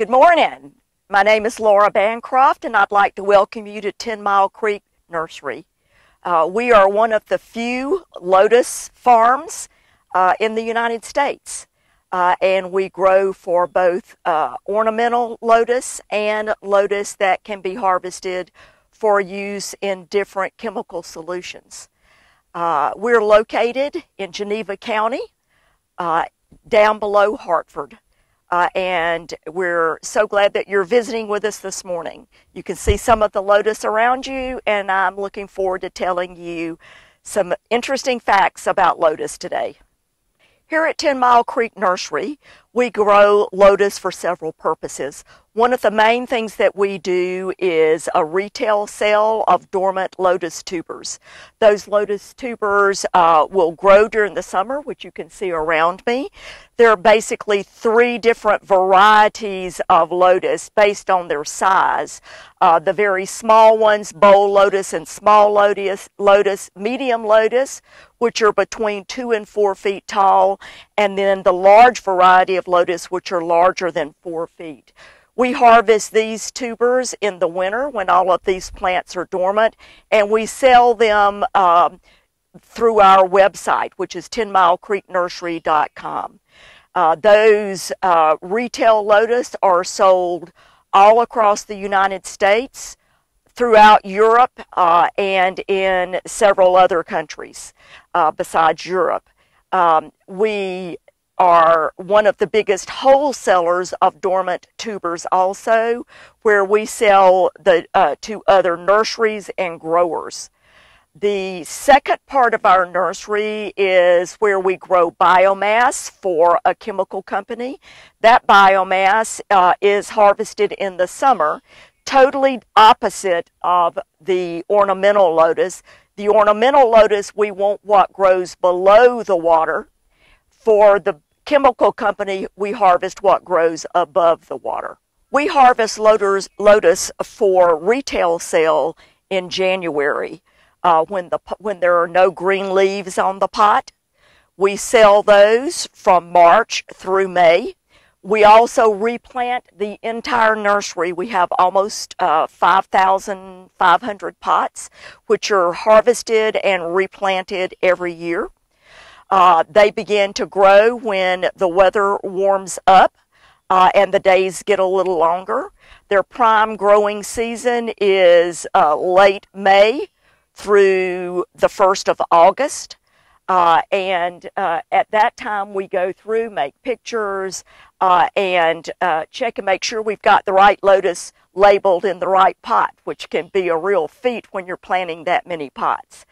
Good morning. My name is Laura Bancroft, and I'd like to welcome you to Ten Mile Creek Nursery. Uh, we are one of the few lotus farms uh, in the United States, uh, and we grow for both uh, ornamental lotus and lotus that can be harvested for use in different chemical solutions. Uh, we're located in Geneva County, uh, down below Hartford. Uh, and we're so glad that you're visiting with us this morning. You can see some of the lotus around you, and I'm looking forward to telling you some interesting facts about lotus today. Here at Ten Mile Creek Nursery, we grow lotus for several purposes. One of the main things that we do is a retail sale of dormant lotus tubers. Those lotus tubers uh, will grow during the summer, which you can see around me. There are basically three different varieties of lotus based on their size. Uh, the very small ones, bowl lotus and small lotus, lotus, medium lotus, which are between two and four feet tall, and then the large variety of lotus, which are larger than four feet. We harvest these tubers in the winter when all of these plants are dormant, and we sell them um, through our website, which is tenmilecreeknursery.com. Uh, those uh, retail lotus are sold all across the United States, throughout Europe, uh, and in several other countries uh, besides Europe. Um, we are one of the biggest wholesalers of dormant tubers also, where we sell the uh, to other nurseries and growers. The second part of our nursery is where we grow biomass for a chemical company. That biomass uh, is harvested in the summer, totally opposite of the ornamental lotus. The ornamental lotus, we want what grows below the water. For the chemical company, we harvest what grows above the water. We harvest lotus, for retail sale in January uh, when, the, when there are no green leaves on the pot. We sell those from March through May. We also replant the entire nursery. We have almost uh, 5,500 pots, which are harvested and replanted every year. Uh, they begin to grow when the weather warms up uh, and the days get a little longer. Their prime growing season is uh, late May through the 1st of August. Uh, and uh, at that time, we go through, make pictures, uh, and check and make sure we've got the right lotus labeled in the right pot, which can be a real feat when you're planting that many pots.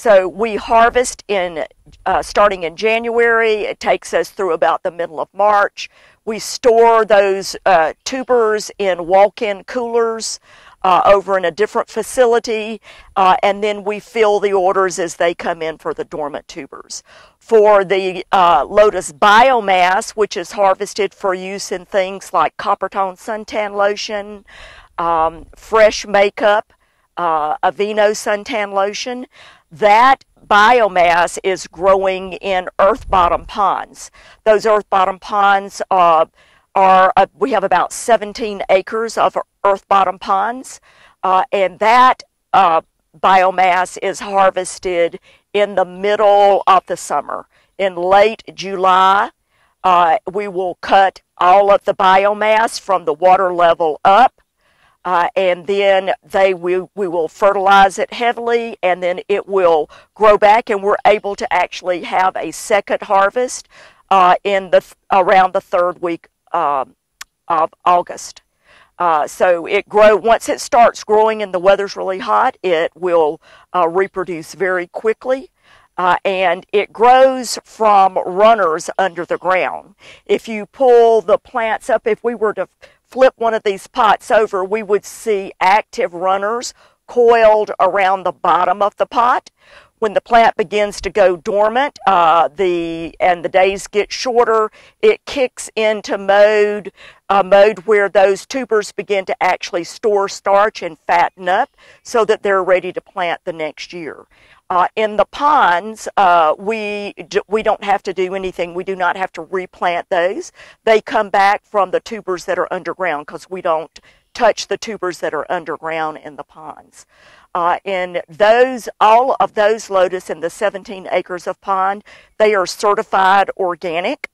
So we harvest in uh, starting in January. It takes us through about the middle of March. We store those uh, tubers in walk-in coolers uh, over in a different facility, uh, and then we fill the orders as they come in for the dormant tubers. For the uh, lotus biomass, which is harvested for use in things like Coppertone suntan lotion, um, fresh makeup, uh, Aveeno suntan lotion, that biomass is growing in earth bottom ponds. Those earth bottom ponds uh, are, uh, we have about 17 acres of earth bottom ponds, uh, and that uh, biomass is harvested in the middle of the summer. In late July, uh, we will cut all of the biomass from the water level up uh, and then they we, we will fertilize it heavily and then it will grow back and we're able to actually have a second harvest uh, in the around the third week um, of August. Uh, so it grow once it starts growing and the weather's really hot, it will uh, reproduce very quickly. Uh, and it grows from runners under the ground. If you pull the plants up, if we were to flip one of these pots over, we would see active runners coiled around the bottom of the pot. When the plant begins to go dormant, uh, the and the days get shorter, it kicks into mode, a mode where those tubers begin to actually store starch and fatten up, so that they're ready to plant the next year. Uh, in the ponds, uh, we we don't have to do anything. We do not have to replant those. They come back from the tubers that are underground because we don't touch the tubers that are underground in the ponds. Uh, in those, all of those lotus in the 17 acres of pond, they are certified organic,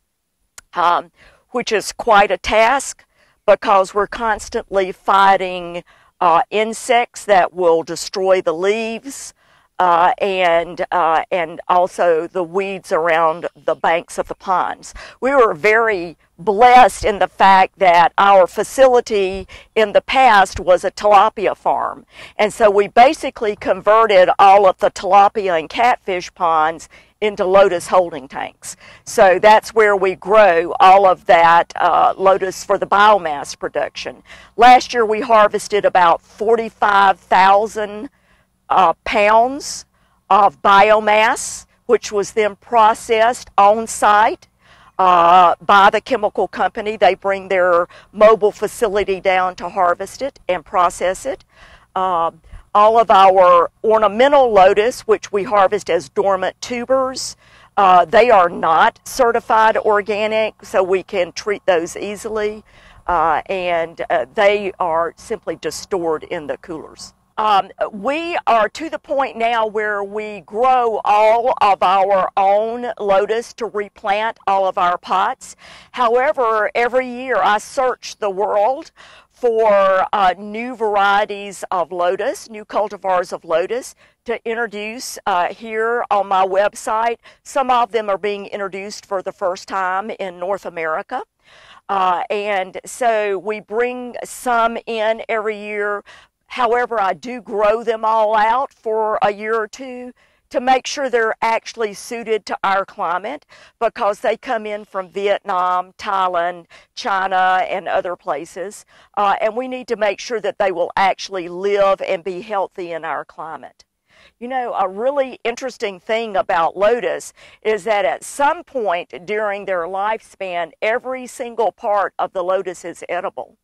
um, which is quite a task because we're constantly fighting uh, insects that will destroy the leaves, uh, and uh, and also the weeds around the banks of the ponds. We were very blessed in the fact that our facility in the past was a tilapia farm, and so we basically converted all of the tilapia and catfish ponds into lotus holding tanks. So that's where we grow all of that uh, lotus for the biomass production. Last year we harvested about 45,000 uh, pounds of biomass, which was then processed on site uh, by the chemical company. They bring their mobile facility down to harvest it and process it. Uh, all of our ornamental lotus, which we harvest as dormant tubers, uh, they are not certified organic, so we can treat those easily, uh, and uh, they are simply just stored in the coolers. Um, we are to the point now where we grow all of our own lotus to replant all of our pots. However, every year I search the world for uh, new varieties of lotus, new cultivars of lotus to introduce uh, here on my website. Some of them are being introduced for the first time in North America. Uh, and so we bring some in every year However, I do grow them all out for a year or two to make sure they're actually suited to our climate because they come in from Vietnam, Thailand, China, and other places. Uh, and we need to make sure that they will actually live and be healthy in our climate. You know, a really interesting thing about lotus is that at some point during their lifespan, every single part of the lotus is edible.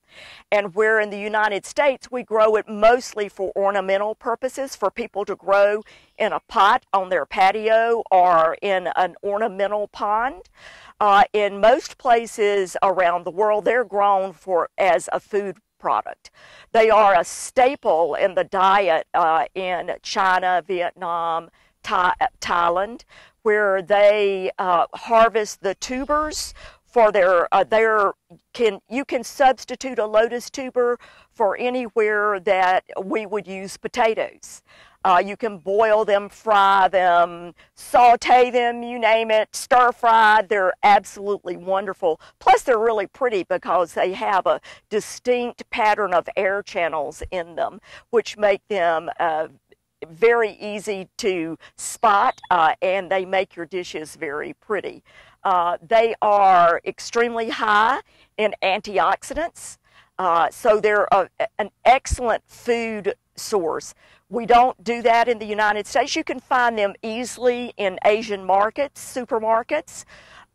And where in the United States we grow it mostly for ornamental purposes, for people to grow in a pot on their patio or in an ornamental pond. Uh, in most places around the world, they're grown for as a food product. They are a staple in the diet uh, in China, Vietnam, Thai, Thailand, where they uh, harvest the tubers for their uh, their can you can substitute a lotus tuber for anywhere that we would use potatoes. Uh, you can boil them, fry them, saute them, you name it, stir fried. They're absolutely wonderful. Plus, they're really pretty because they have a distinct pattern of air channels in them, which make them uh, very easy to spot uh, and they make your dishes very pretty. Uh, they are extremely high in antioxidants, uh, so they're a, an excellent food source. We don't do that in the United States. You can find them easily in Asian markets, supermarkets,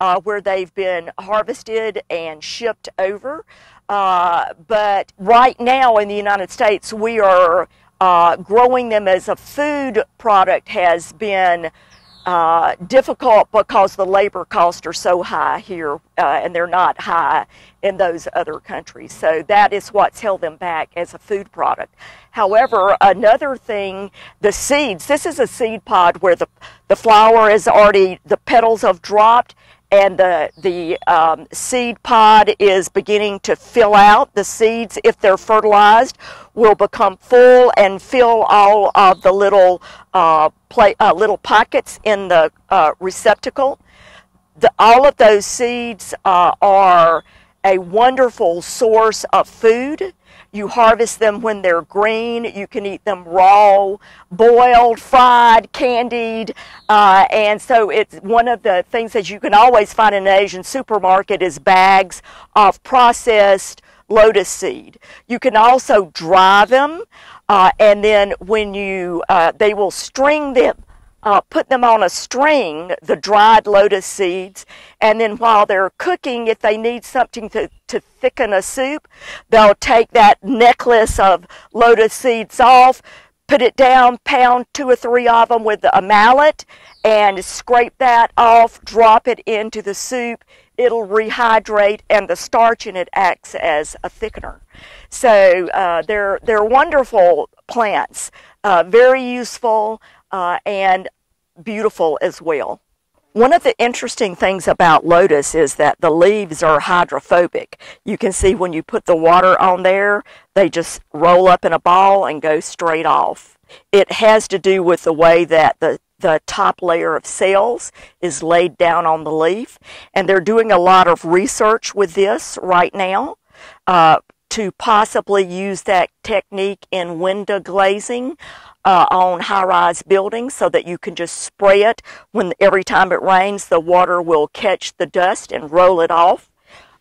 uh, where they've been harvested and shipped over. Uh, but right now in the United States, we are uh, growing them as a food product has been uh, difficult because the labor costs are so high here uh, and they're not high in those other countries. So that is what's held them back as a food product. However, another thing, the seeds, this is a seed pod where the, the flower is already, the petals have dropped and the, the um, seed pod is beginning to fill out. The seeds, if they're fertilized, will become full and fill all of the little, uh, play, uh, little pockets in the uh, receptacle. The, all of those seeds uh, are a wonderful source of food. You harvest them when they're green. You can eat them raw, boiled, fried, candied. Uh, and so it's one of the things that you can always find in an Asian supermarket is bags of processed lotus seed. You can also dry them. Uh, and then when you, uh, they will string them uh, put them on a string, the dried lotus seeds, and then while they're cooking, if they need something to, to thicken a soup, they'll take that necklace of lotus seeds off, put it down, pound two or three of them with a mallet, and scrape that off, drop it into the soup. It'll rehydrate, and the starch in it acts as a thickener. So uh, they're they're wonderful plants, uh, very useful uh, and beautiful as well. One of the interesting things about lotus is that the leaves are hydrophobic. You can see when you put the water on there, they just roll up in a ball and go straight off. It has to do with the way that the the top layer of cells is laid down on the leaf. And they're doing a lot of research with this right now uh, to possibly use that technique in window glazing uh, on high-rise buildings so that you can just spray it. When every time it rains the water will catch the dust and roll it off.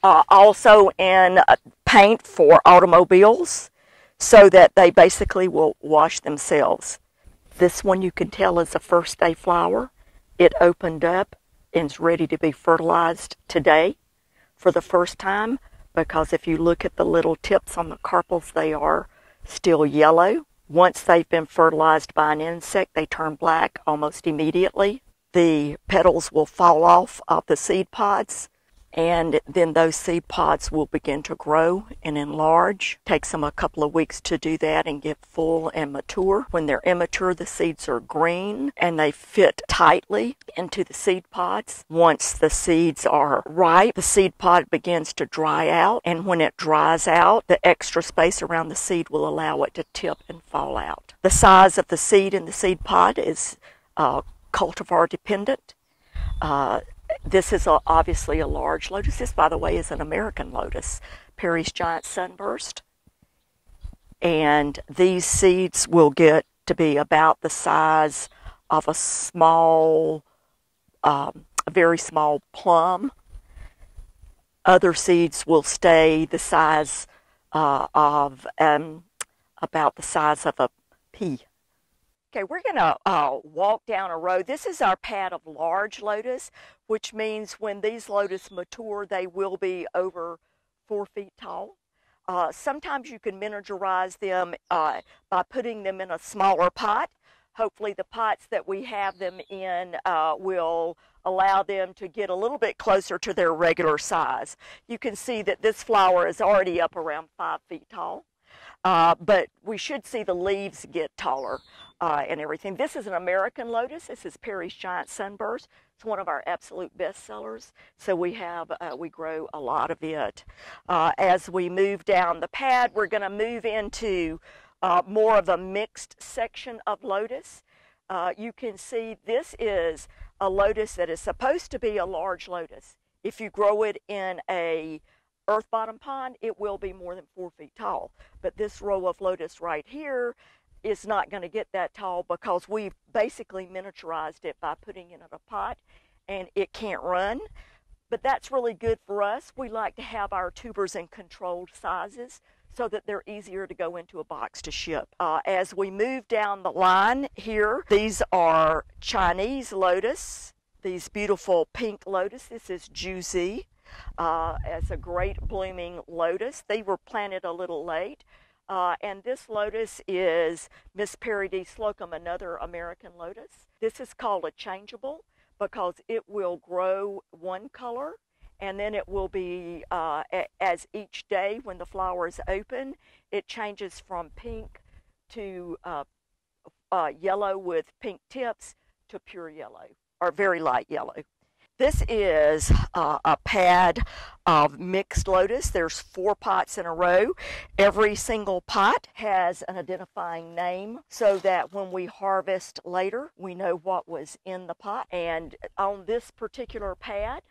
Uh, also in uh, paint for automobiles so that they basically will wash themselves. This one you can tell is a first day flower. It opened up and is ready to be fertilized today for the first time because if you look at the little tips on the carpels they are still yellow once they've been fertilized by an insect, they turn black almost immediately. The petals will fall off of the seed pods and then those seed pods will begin to grow and enlarge. Takes them a couple of weeks to do that and get full and mature. When they're immature, the seeds are green and they fit tightly into the seed pods. Once the seeds are ripe, the seed pod begins to dry out, and when it dries out, the extra space around the seed will allow it to tip and fall out. The size of the seed in the seed pod is uh, cultivar dependent. Uh, this is a, obviously a large lotus. This, by the way, is an American lotus, Perry's Giant Sunburst. And these seeds will get to be about the size of a small, um, a very small plum. Other seeds will stay the size uh, of um, about the size of a pea. Okay, we're going to uh, walk down a row. This is our pad of large lotus, which means when these lotus mature, they will be over four feet tall. Uh, sometimes you can miniaturize them uh, by putting them in a smaller pot. Hopefully the pots that we have them in uh, will allow them to get a little bit closer to their regular size. You can see that this flower is already up around five feet tall. Uh, but we should see the leaves get taller uh, and everything. This is an American lotus. This is Perry's Giant Sunburst. It's one of our absolute best sellers. So we have, uh, we grow a lot of it. Uh, as we move down the pad, we're going to move into uh, more of a mixed section of lotus. Uh, you can see this is a lotus that is supposed to be a large lotus. If you grow it in a earth bottom pond, it will be more than four feet tall. But this row of lotus right here is not going to get that tall because we've basically miniaturized it by putting it in a pot and it can't run. But that's really good for us. We like to have our tubers in controlled sizes so that they're easier to go into a box to ship. Uh, as we move down the line here, these are Chinese lotus, these beautiful pink lotus. This is Juicy. Uh, a great blooming lotus. They were planted a little late. Uh, and this lotus is Miss Perry D. Slocum, another American lotus. This is called a changeable because it will grow one color and then it will be, uh, as each day when the flower is open, it changes from pink to uh, uh, yellow with pink tips to pure yellow or very light yellow. This is uh, a pad of mixed lotus. There's four pots in a row. Every single pot has an identifying name so that when we harvest later, we know what was in the pot. And on this particular pad,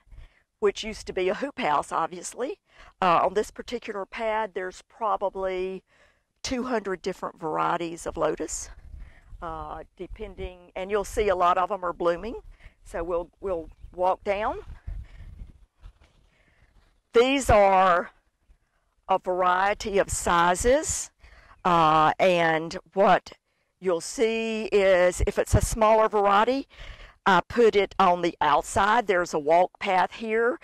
which used to be a hoop house, obviously, uh, on this particular pad, there's probably 200 different varieties of lotus, uh, depending, and you'll see a lot of them are blooming. So we'll, we'll walk down. These are a variety of sizes. Uh, and what you'll see is if it's a smaller variety, I put it on the outside. There's a walk path here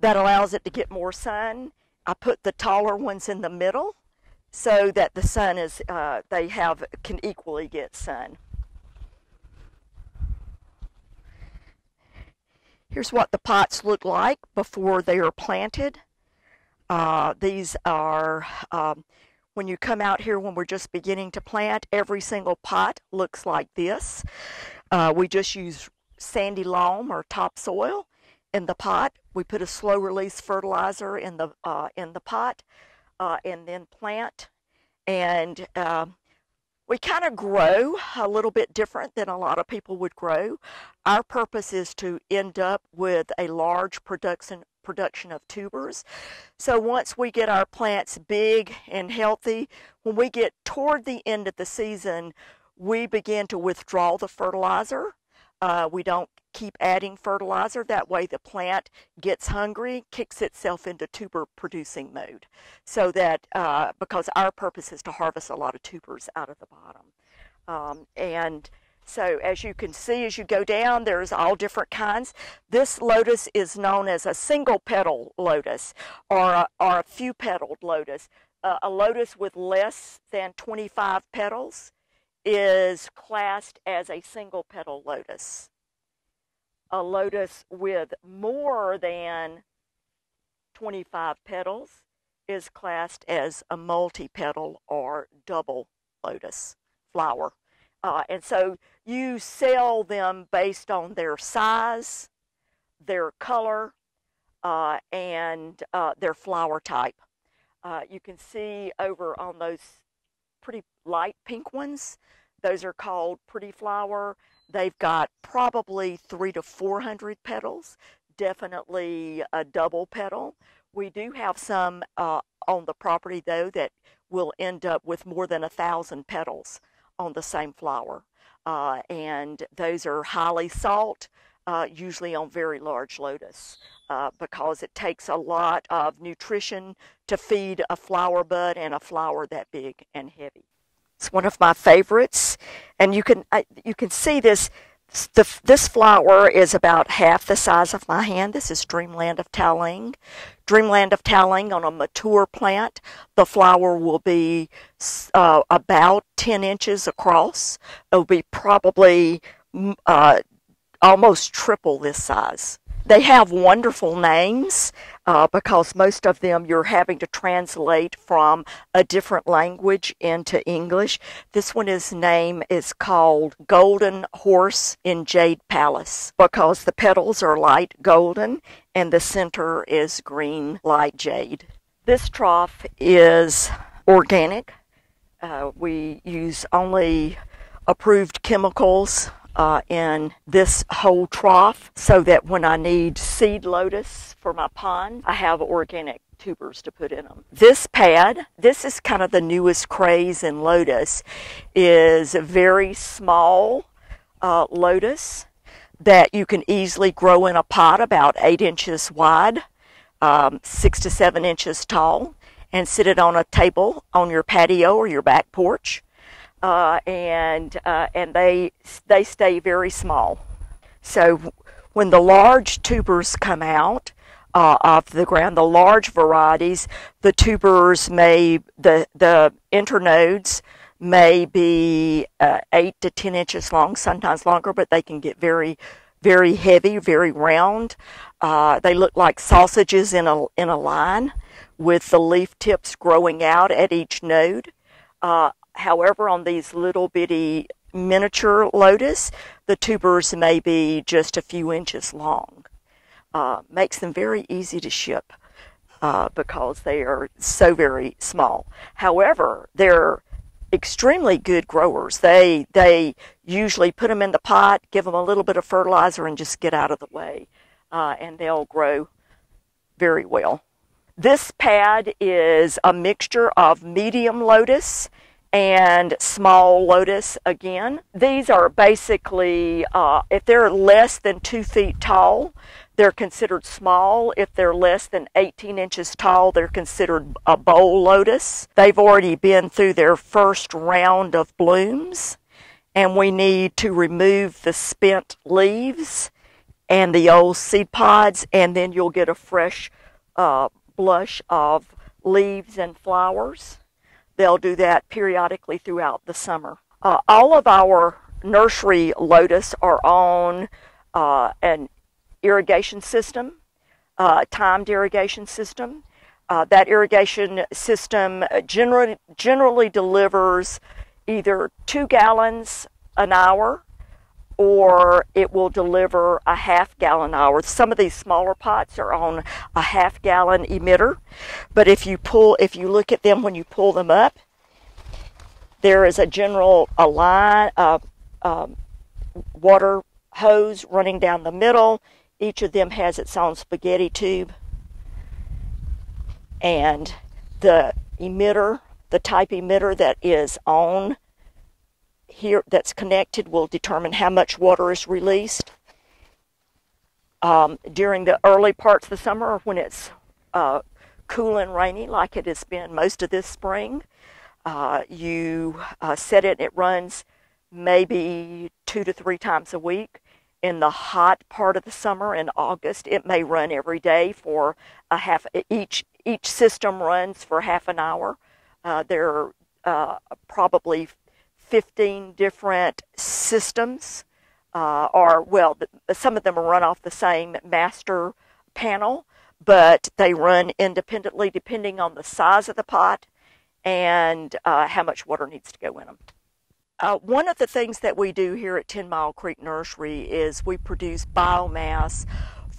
that allows it to get more sun. I put the taller ones in the middle so that the sun is, uh, they have, can equally get sun. Here's what the pots look like before they are planted. Uh, these are, um, when you come out here when we're just beginning to plant, every single pot looks like this. Uh, we just use sandy loam or topsoil in the pot. We put a slow release fertilizer in the, uh, in the pot uh, and then plant. And um, we kind of grow a little bit different than a lot of people would grow. Our purpose is to end up with a large production production of tubers. So once we get our plants big and healthy, when we get toward the end of the season, we begin to withdraw the fertilizer. Uh, we don't keep adding fertilizer. That way the plant gets hungry, kicks itself into tuber producing mode. So that, uh, because our purpose is to harvest a lot of tubers out of the bottom. Um, and so as you can see, as you go down, there's all different kinds. This lotus is known as a single petal lotus or a, or a few petaled lotus. Uh, a lotus with less than 25 petals is classed as a single petal lotus a lotus with more than 25 petals is classed as a multi-petal or double lotus flower. Uh, and so you sell them based on their size, their color, uh, and uh, their flower type. Uh, you can see over on those pretty light pink ones, those are called pretty flower They've got probably three to 400 petals, definitely a double petal. We do have some uh, on the property though that will end up with more than a thousand petals on the same flower. Uh, and those are highly sought, uh, usually on very large lotus, uh, because it takes a lot of nutrition to feed a flower bud and a flower that big and heavy. It's one of my favorites, and you can I, you can see this. The, this flower is about half the size of my hand. This is Dreamland of Taling. Dreamland of Taling on a mature plant, the flower will be uh, about 10 inches across. It will be probably uh, almost triple this size. They have wonderful names uh, because most of them you're having to translate from a different language into English. This one is name is called Golden Horse in Jade Palace because the petals are light golden and the center is green light jade. This trough is organic. Uh, we use only approved chemicals uh, in this whole trough so that when I need seed lotus for my pond, I have organic tubers to put in them. This pad, this is kind of the newest craze in lotus, is a very small uh, lotus that you can easily grow in a pot about eight inches wide, um, six to seven inches tall, and sit it on a table on your patio or your back porch uh, and uh, and they they stay very small. So when the large tubers come out uh, of the ground, the large varieties, the tubers may the the internodes may be uh, eight to ten inches long, sometimes longer, but they can get very very heavy, very round. Uh, they look like sausages in a in a line, with the leaf tips growing out at each node. Uh, However, on these little bitty miniature lotus, the tubers may be just a few inches long. Uh, makes them very easy to ship uh, because they are so very small. However, they're extremely good growers. They they usually put them in the pot, give them a little bit of fertilizer, and just get out of the way, uh, and they'll grow very well. This pad is a mixture of medium lotus and small lotus again. These are basically, uh, if they're less than two feet tall, they're considered small. If they're less than 18 inches tall, they're considered a bowl lotus. They've already been through their first round of blooms, and we need to remove the spent leaves and the old seed pods, and then you'll get a fresh uh, blush of leaves and flowers. They'll do that periodically throughout the summer. Uh, all of our nursery lotus are on uh, an irrigation system, uh, timed irrigation system. Uh, that irrigation system generally, generally delivers either two gallons an hour or it will deliver a half gallon hour. Some of these smaller pots are on a half gallon emitter, but if you pull, if you look at them when you pull them up, there is a general a line, uh, um, water hose running down the middle. Each of them has its own spaghetti tube. And the emitter, the type emitter that is on here, that's connected, will determine how much water is released. Um, during the early parts of the summer when it's uh, cool and rainy, like it has been most of this spring, uh, you uh, set it, it runs maybe two to three times a week. In the hot part of the summer, in August, it may run every day for a half. Each each system runs for half an hour. Uh, there are uh, probably 15 different systems, uh, well, some of them are run off the same master panel, but they run independently depending on the size of the pot and uh, how much water needs to go in them. Uh, one of the things that we do here at Ten Mile Creek Nursery is we produce biomass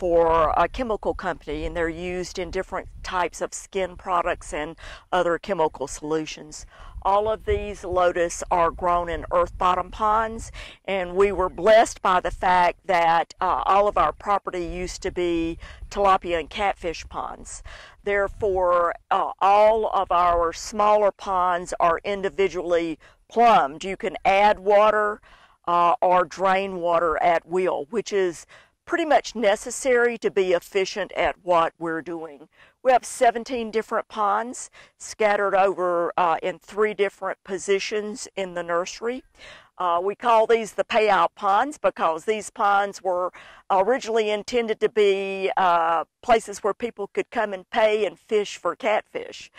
for a chemical company and they're used in different types of skin products and other chemical solutions. All of these lotus are grown in earth bottom ponds and we were blessed by the fact that uh, all of our property used to be tilapia and catfish ponds. Therefore, uh, all of our smaller ponds are individually plumbed. You can add water uh, or drain water at will, which is pretty much necessary to be efficient at what we're doing. We have 17 different ponds scattered over uh, in three different positions in the nursery. Uh, we call these the payout ponds because these ponds were originally intended to be uh, places where people could come and pay and fish for catfish.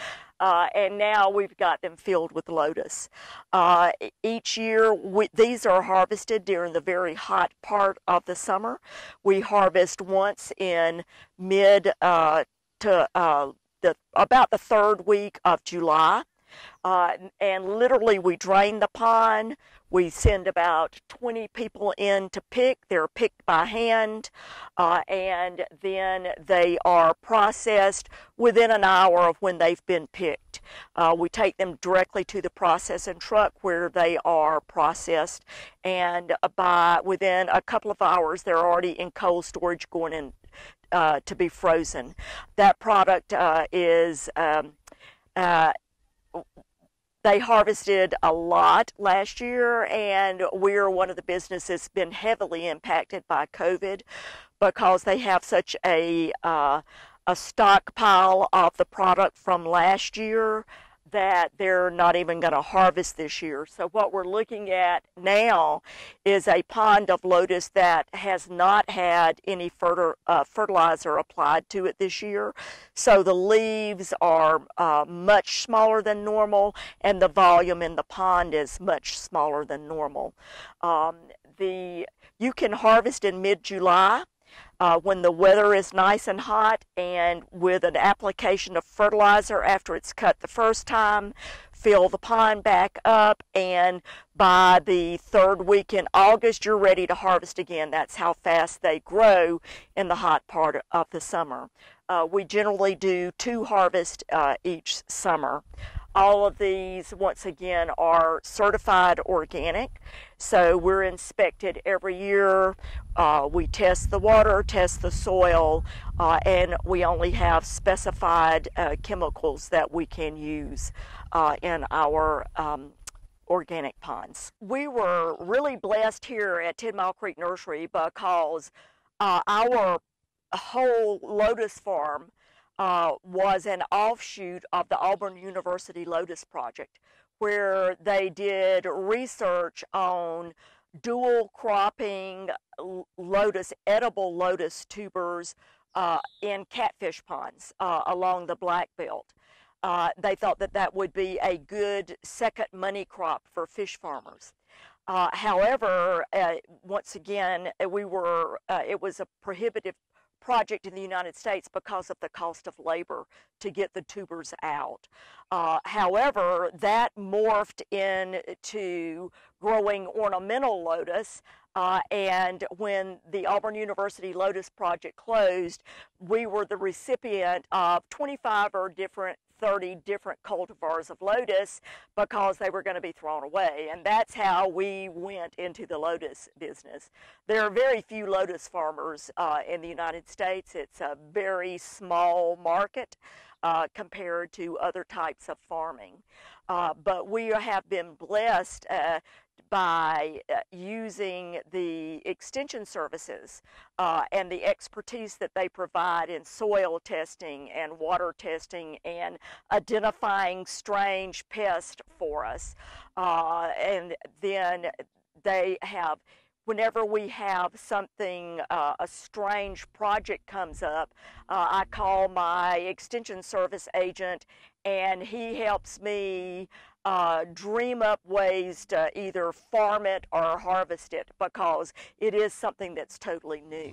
Uh, and now we've got them filled with lotus. Uh, each year, we, these are harvested during the very hot part of the summer. We harvest once in mid uh, to uh, the about the third week of July. Uh, and literally, we drain the pond. We send about 20 people in to pick. They're picked by hand, uh, and then they are processed within an hour of when they've been picked. Uh, we take them directly to the processing truck where they are processed, and by within a couple of hours, they're already in cold storage going in uh, to be frozen. That product uh, is um, uh, they harvested a lot last year, and we're one of the businesses been heavily impacted by COVID because they have such a uh, a stockpile of the product from last year that they're not even going to harvest this year. So what we're looking at now is a pond of lotus that has not had any fertil uh, fertilizer applied to it this year. So the leaves are uh, much smaller than normal and the volume in the pond is much smaller than normal. Um, the you can harvest in mid-July uh, when the weather is nice and hot and with an application of fertilizer after it's cut the first time, fill the pond back up and by the third week in August you're ready to harvest again. That's how fast they grow in the hot part of the summer. Uh, we generally do two harvests uh, each summer. All of these, once again, are certified organic. So we're inspected every year. Uh, we test the water, test the soil, uh, and we only have specified uh, chemicals that we can use uh, in our um, organic ponds. We were really blessed here at Ten Mile Creek Nursery because uh, our whole lotus farm uh, was an offshoot of the Auburn University Lotus Project, where they did research on dual cropping lotus, edible lotus tubers uh, in catfish ponds uh, along the Black Belt. uh, they thought that that would be a good second money crop for fish farmers. Uh, however, once again, we were it was a prohibitive project in the United States because of the cost of labor to get the tubers out. Uh, however, that morphed into growing ornamental lotus. Uh, and when the Auburn University Lotus Project closed, we were the recipient of 25 or different 30 different cultivars of lotus because they were going to be thrown away. And that's how we went into the lotus business. There are very few lotus farmers uh, in the United States. It's a very small market uh, compared to other types of farming. Uh, but we have been blessed uh, by uh, using the extension services uh, and the expertise that they provide in soil testing and water testing and identifying strange pests for us. Uh, and then they have whenever we have something, uh, a strange project comes up, uh, I call my extension service agent and he helps me uh, dream up ways to either farm it or harvest it because it is something that's totally new.